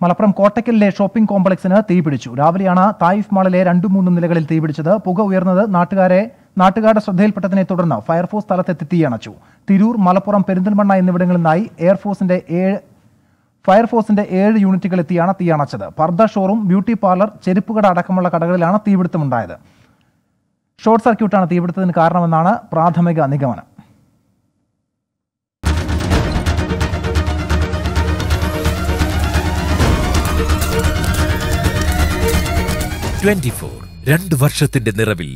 Malappuram കോട്ടക്കലിലെ shopping കോംപ്ലക്സിന് തീപിടിച്ചു രാവിലെയാണ് Taif മാളിലെ രണ്ടു മൂന്നും നിലകളിൽ തീപിടിച്ചത് പുക ഉയർന്നത് നാട്ടുകാരെ നാട്ടുകാരുടെ ശ്രദ്ധയിൽപ്പെട്ടതിനെ തുടർന്ന് ഫയർഫോഴ്സ് സ്ഥലത്തെത്തി തീയണച്ചു തിരൂർ മലപ്പുറം പെരിന്തൽമണ്ണ എന്നിവിടങ്ങളിൽ നിന്നായി എയർഫോഴ്സിന്റെ ഏഴ് ഫയർഫോഴ്സിന്റെ ഏഴ് യൂണിറ്റുകൾ എത്തിയാണ് തീയണച്ചത് പർദ്ദ ഷോറൂം ബ്യൂട്ടി പാർലർ ചെരുപ്പുകട അടക്കമുള്ള കടകളിലാണ് തീപിടുത്തമുണ്ടായത്. ഷോർട്ട് സർക്യൂട്ടാണ് തീപിടുത്തത്തിന് കാരണമെന്നാണ് പ്രാഥമിക നിഗമനം. ട്വന്റി ഫോർ രണ്ട് വർഷത്തിന്റെ നിറവിൽ